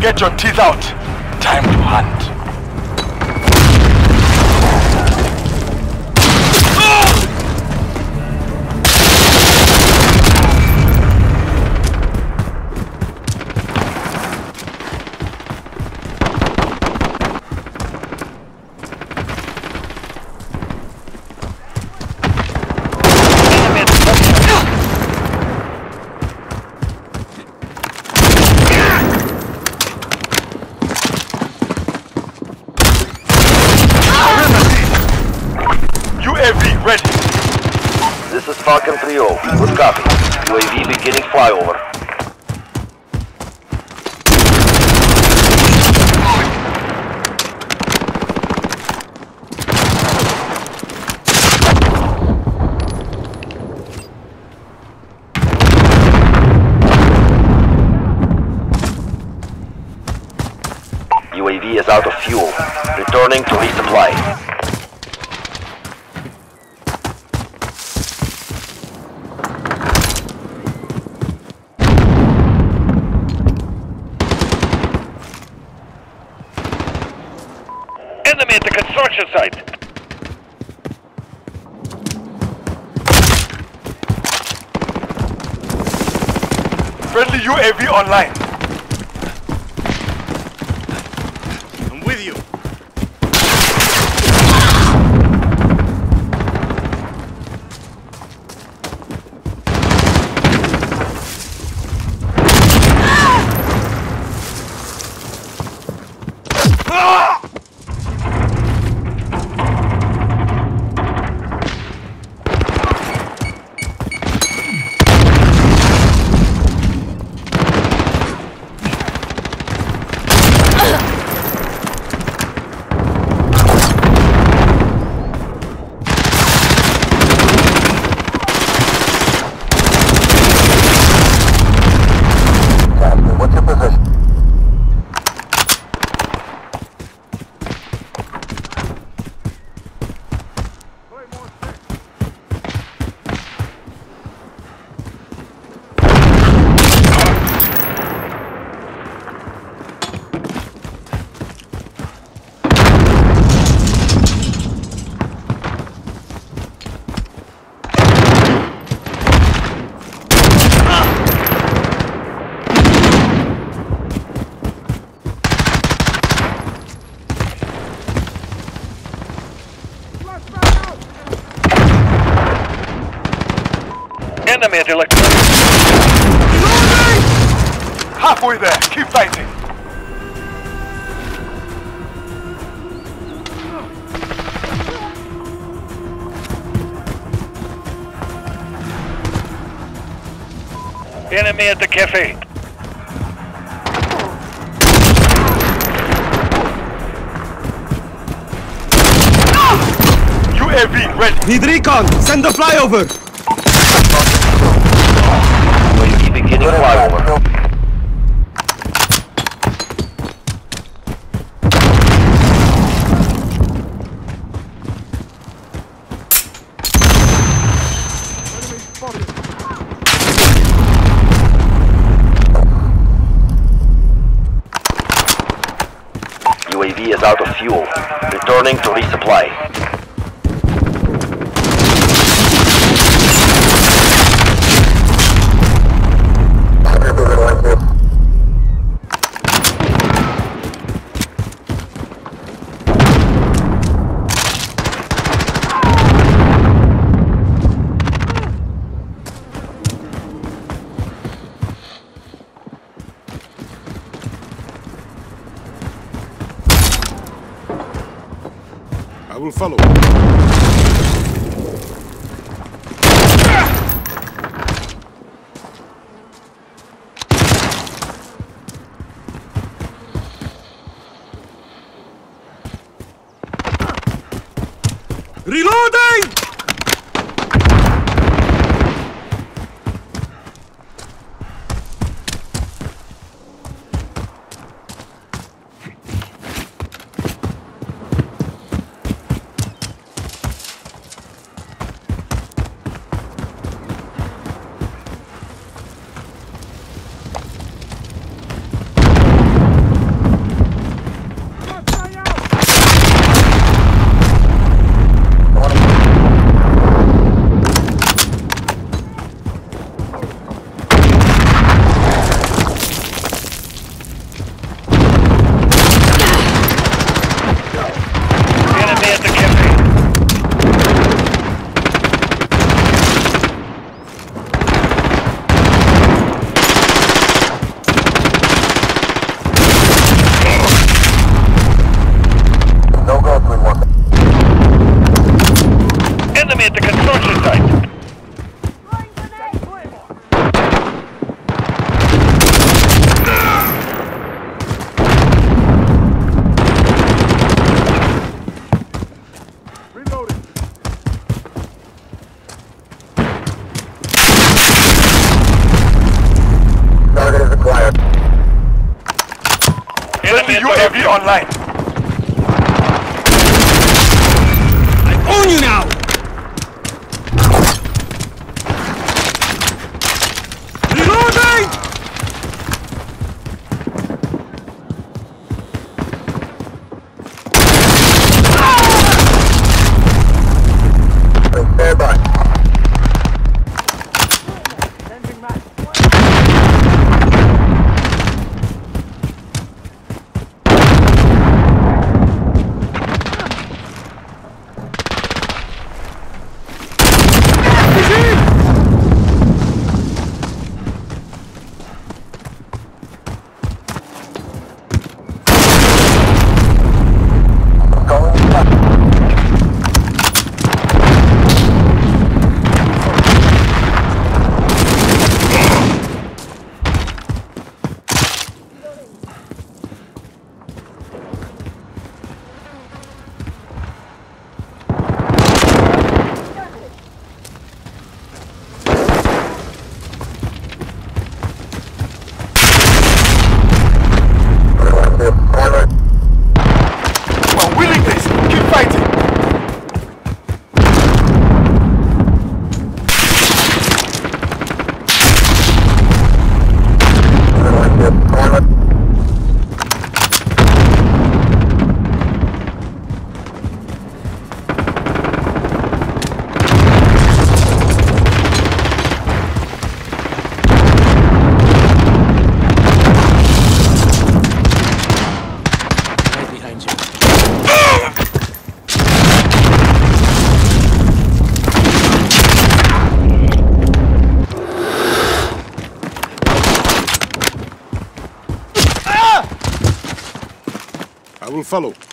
Get your teeth out. Time to hunt. Falcon 3-0. Good copy. UAV beginning flyover. UAV is out of fuel. Returning to resupply. Enemy at the construction site. Friendly UAV online. Enemy at electric. Halfway there. Keep fighting. Enemy at the cafe. UAV ready. Need recon! Send the flyover! Beginning flyover. UAV is out of fuel. Returning to resupply. I will follow. Reloading! UAV online. I will follow.